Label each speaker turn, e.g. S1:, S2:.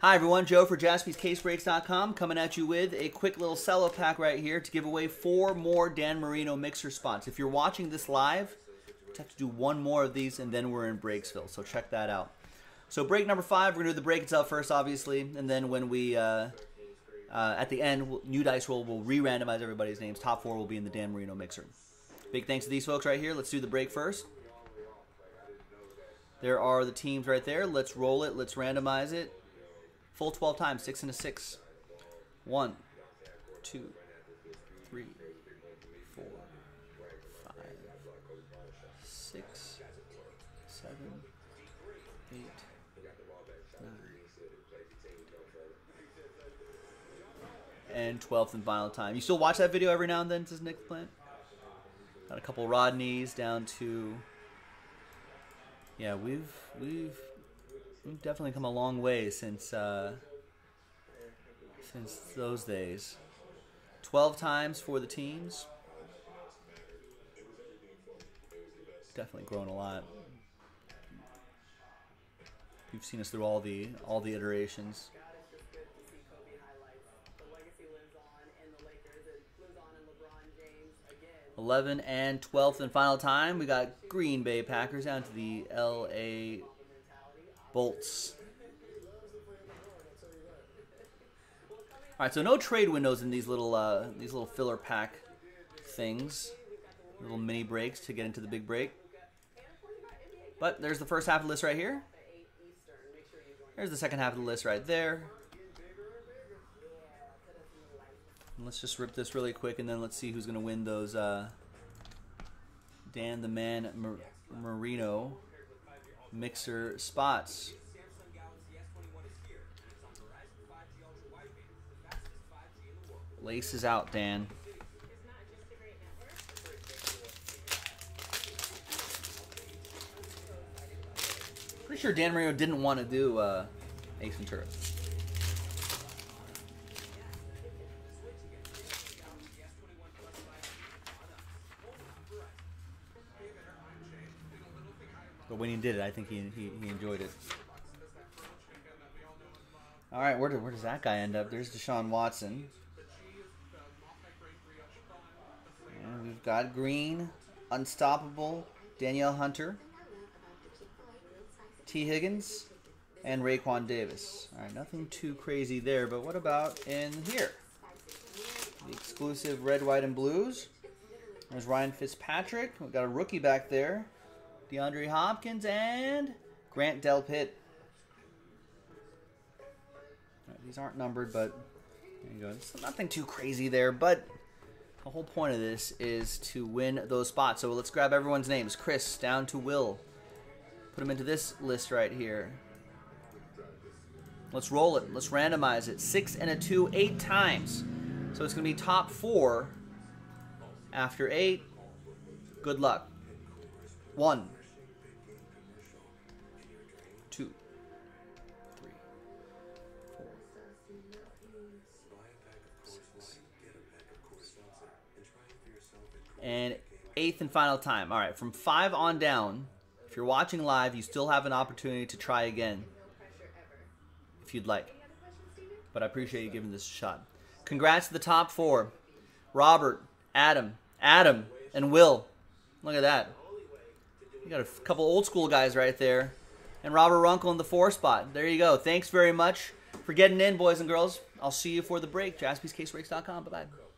S1: Hi everyone, Joe for jaspyscasebreaks.com coming at you with a quick little cello pack right here to give away four more Dan Marino mixer spots. If you're watching this live, we have to do one more of these and then we're in Breaksville, so check that out. So break number five, we're going to do the break itself first, obviously, and then when we, uh, uh, at the end, we'll, new dice roll, we'll re-randomize everybody's names. Top four will be in the Dan Marino mixer. Big thanks to these folks right here. Let's do the break first. There are the teams right there. Let's roll it. Let's randomize it. Full 12 times, six and a six. One, two, three, four, five, six, seven, eight, nine, and 12th and final time. You still watch that video every now and then, says Nick Plant? Got a couple Rodneys down to. Yeah, we've we've we've definitely come a long way since uh, since those days. Twelve times for the teams. Definitely grown a lot. You've seen us through all the all the iterations. 11 and 12th and final time. We got Green Bay Packers down to the LA Bolts. All right, so no trade windows in these little uh, these little filler pack things, little mini breaks to get into the big break. But there's the first half of the list right here. There's the second half of the list right there. Let's just rip this really quick, and then let's see who's going to win those uh, Dan the Man Mar Marino mixer spots. Laces out, Dan. Pretty sure Dan Marino didn't want to do uh, Ace Ventura. But when he did it, I think he, he, he enjoyed it. All right, where, do, where does that guy end up? There's Deshaun Watson. And we've got Green, Unstoppable, Danielle Hunter, T. Higgins, and Raekwon Davis. All right, nothing too crazy there, but what about in here? The exclusive red, white, and blues. There's Ryan Fitzpatrick. We've got a rookie back there. DeAndre Hopkins and Grant Delpit. Right, these aren't numbered, but there you go. Nothing too crazy there, but the whole point of this is to win those spots. So let's grab everyone's names. Chris down to Will. Put them into this list right here. Let's roll it. Let's randomize it. Six and a two, eight times. So it's going to be top four after eight. Good luck. One, two, three, four, six, and eighth and final time. All right, from five on down, if you're watching live, you still have an opportunity to try again if you'd like. But I appreciate you giving this a shot. Congrats to the top four Robert, Adam, Adam, and Will. Look at that. You got a couple old school guys right there. And Robert Runkle in the four spot. There you go. Thanks very much for getting in, boys and girls. I'll see you for the break. JaspysCaseBreaks.com. Bye-bye.